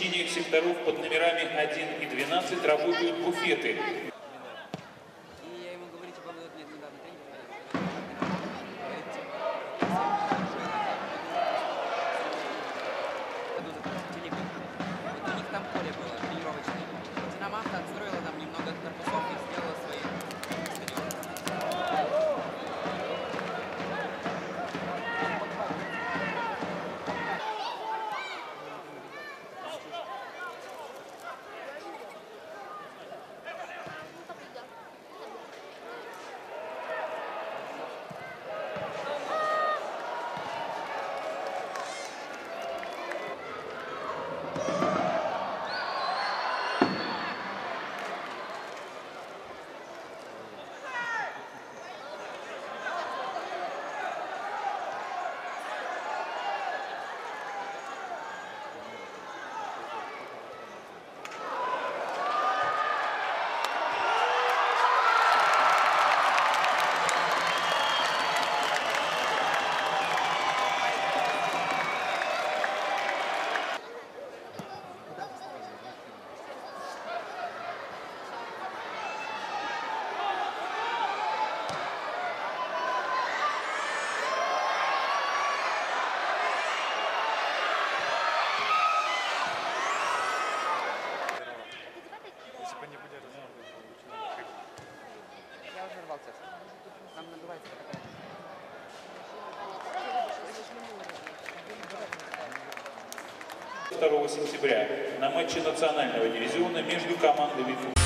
течение секторов под номерами 1 и 12 работают буфеты, 22 сентября на матче национального дивизиона между командами